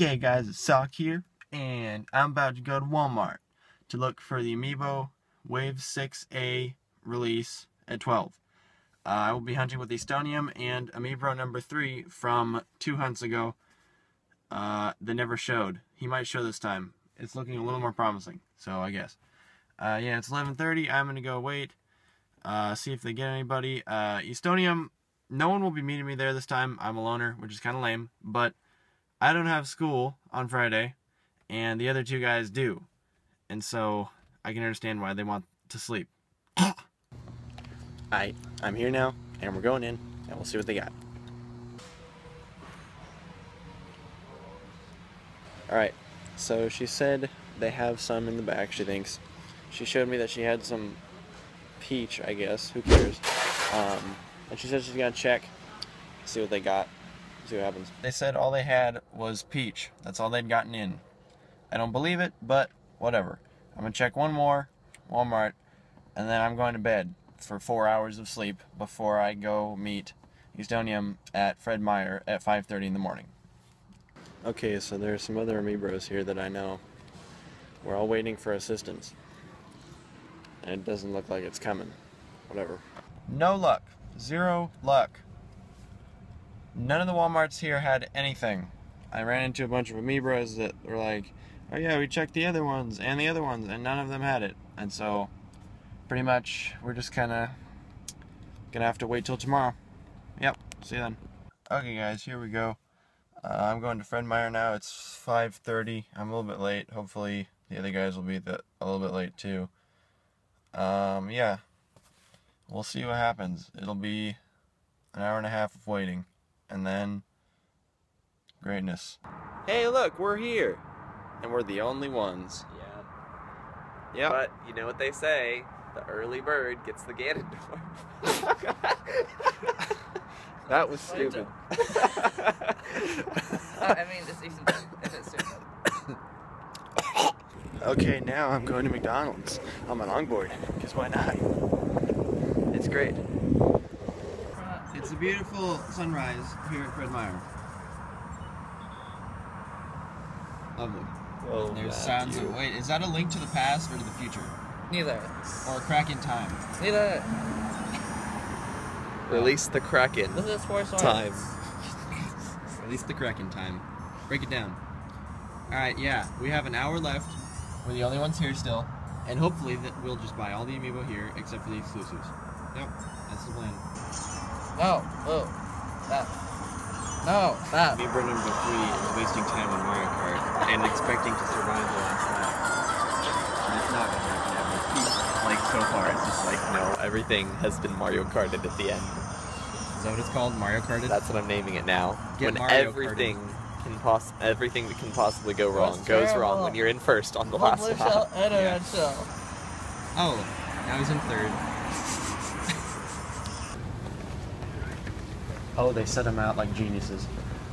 Okay guys, it's Sock here, and I'm about to go to Walmart to look for the Amiibo Wave 6A release at 12. Uh, I will be hunting with Estonium and Amiibo number 3 from two hunts ago uh, that never showed. He might show this time. It's looking a little more promising, so I guess. Uh, yeah, it's 11.30. I'm going to go wait, uh, see if they get anybody. Uh, Estonium, no one will be meeting me there this time. I'm a loner, which is kind of lame, but I don't have school on Friday, and the other two guys do. And so I can understand why they want to sleep. Alright, I'm here now, and we're going in, and we'll see what they got. Alright, so she said they have some in the back, she thinks. She showed me that she had some peach, I guess. Who cares? Um, and she said she's gonna check, see what they got see what happens. They said all they had was peach. That's all they'd gotten in. I don't believe it, but whatever. I'm gonna check one more, Walmart, and then I'm going to bed for four hours of sleep before I go meet Estonium at Fred Meyer at 5.30 in the morning. Okay, so there's some other Amiibos here that I know. We're all waiting for assistance. And it doesn't look like it's coming. Whatever. No luck. Zero luck. None of the Walmarts here had anything. I ran into a bunch of Amiibos that were like, oh yeah, we checked the other ones and the other ones, and none of them had it. And so, pretty much, we're just kind of gonna have to wait till tomorrow. Yep, see you then. Okay guys, here we go. Uh, I'm going to Fred Meyer now. It's 5.30. I'm a little bit late. Hopefully the other guys will be the, a little bit late too. Um, yeah. We'll see what happens. It'll be an hour and a half of waiting and then greatness. Hey, look, we're here. And we're the only ones. Yeah. Yeah. But you know what they say, the early bird gets the Ganondorf. that was stupid. oh, I mean, it's even if it's stupid. Okay, now I'm going to McDonald's on my longboard, because why not? It's great. It's a beautiful sunrise here at Fred Meyer. Lovely. Oh, There's sounds of wait, is that a link to the past or to the future? Neither. Or a crack in time? Neither. Release the Kraken. This is Force Time. Release the crack in time. Break it down. Alright, yeah, we have an hour left. We're the only ones here still. And hopefully that we'll just buy all the amiibo here except for the exclusives. Yep, that's the plan. No. Oh. That. No. That. Amiibo number three is wasting time on Mario Kart and expecting to survive the last lap. And it's not gonna happen ever. Like so far, it's just like No, everything has been Mario Karted at the end. Is that what it's called? Mario Karted? That's what I'm naming it now. Get when Mario everything can poss everything that can possibly go wrong That's goes terrible. wrong when you're in first on the One last lap. shell and a Yeah. red shell. Oh, now he's in third. Oh, they set them out like geniuses.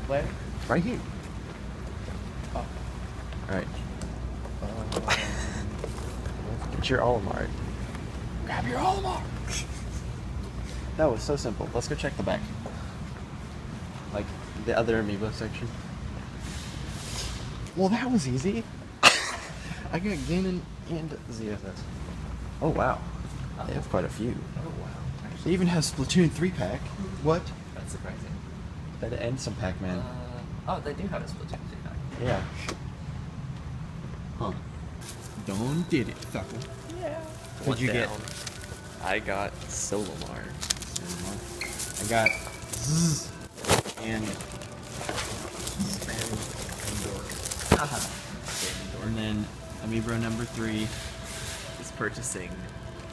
Where? Right here. Oh. Alright. Get your Olimar. Grab your Olimar! that was so simple. Let's go check the back. Like, the other amiibo section. Well, that was easy. I got Ganon and ZSS. Oh, wow. They have quite a few. Oh wow. They even have Splatoon 3 pack. What? That's surprising. That and some Pac-Man. Uh, oh, they do have a Splatoon 2 pack. Yeah. Huh. Don't did it, fucker. Yeah. What'd One you get? I got Solomar. I got Zzz and and then Amiibo number three. is purchasing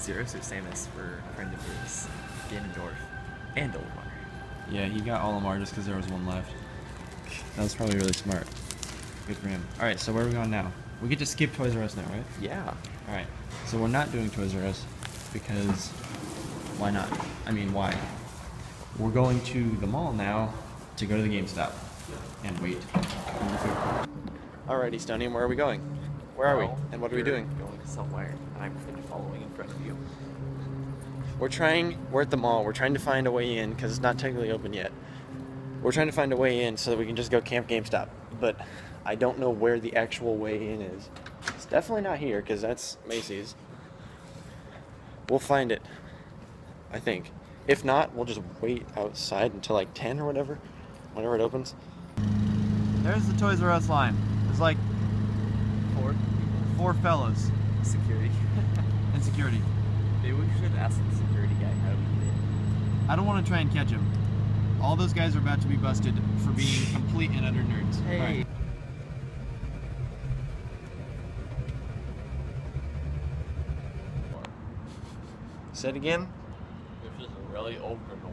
Zero Suit Samus for a friend of his, Ganondorf, and Olimar. Yeah, he got Olimar just because there was one left. That was probably really smart. Good for him. All right, so where are we going now? We get to skip Toys R Us now, right? Yeah. All right. So we're not doing Toys R Us because why not? I mean, why? We're going to the mall now to go to the GameStop and wait. Alrighty, Stonium, where are we going? Where are we? And what are we doing? Going somewhere, and I'm following in front of you. We're trying, we're at the mall, we're trying to find a way in because it's not technically open yet. We're trying to find a way in so that we can just go camp GameStop. But I don't know where the actual way in is. It's definitely not here because that's Macy's. We'll find it. I think. If not, we'll just wait outside until like 10 or whatever, whenever it opens. There's the Toys R Us line. There's like Four four fellows security. in security. Maybe we should ask the security guy how we did. I don't want to try and catch him. All those guys are about to be busted for being complete and utter nerds. All right. Say it again. This is a really old granola.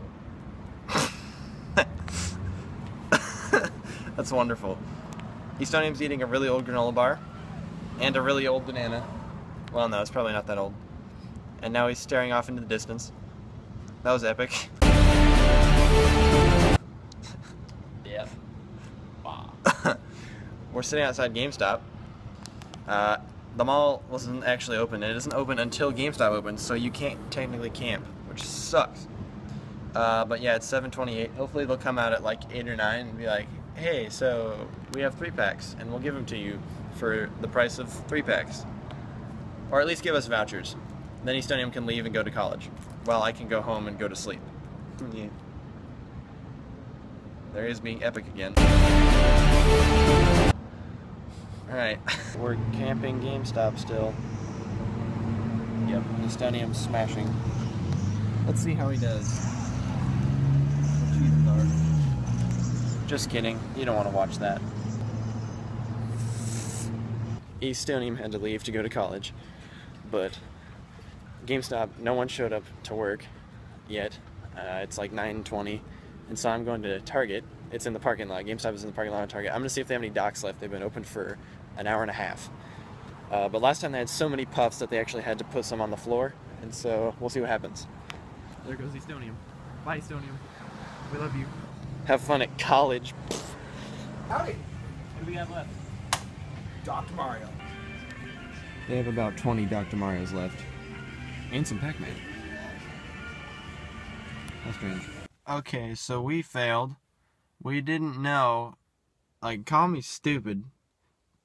That's wonderful. Estonium's eating a really old granola bar and a really old banana. Well, no, it's probably not that old. And now he's staring off into the distance. That was epic. Yeah. Wow. We're sitting outside GameStop. Uh, the mall wasn't actually open. It isn't open until GameStop opens, so you can't technically camp, which sucks. Uh, but yeah, it's 7:28. Hopefully they'll come out at like eight or nine and be like, "Hey, so we have three packs, and we'll give them to you for the price of three packs, or at least give us vouchers. Then Estonium can leave and go to college, while I can go home and go to sleep." yeah. There is being epic again. Alright. We're camping GameStop still. Yep, Estonium's smashing. Let's see how he does. What cheeses are. Just kidding. You don't want to watch that. Estonium had to leave to go to college, but GameStop, no one showed up to work yet. Uh, it's like 9:20, and so I'm going to Target. It's in the parking lot. GameStop is in the parking lot of Target. I'm gonna see if they have any docks left. They've been open for an hour and a half. Uh, but last time they had so many puffs that they actually had to put some on the floor, and so we'll see what happens. There goes Estonium. Bye, Estonium. We love you. Have fun at college. Howdy. What do we have left? Dr. Mario. They have about 20 Dr. Marios left. And some Pac-Man. How strange. Okay, so we failed. We didn't know. Like, call me stupid.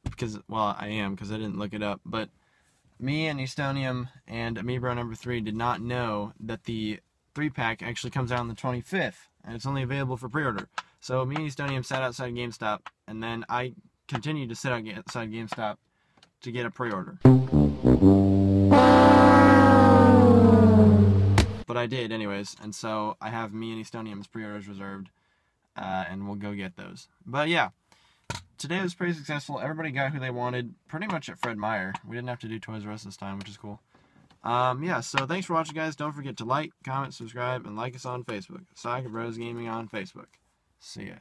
Because, well, I am, because I didn't look it up. But me and Estonium and Amiibro number 3 did not know that the 3-pack actually comes out on the 25th. And it's only available for pre-order. So me and Estonium sat outside GameStop. And then I continued to sit outside GameStop to get a pre-order. But I did anyways, and so I have me and Estonium's pre-orders reserved, uh, and we'll go get those. But yeah, today was pretty successful. Everybody got who they wanted, pretty much at Fred Meyer. We didn't have to do Toys R Us this time, which is cool. Um, yeah, so thanks for watching, guys. Don't forget to like, comment, subscribe, and like us on Facebook. Soccer Bros Gaming on Facebook. See ya.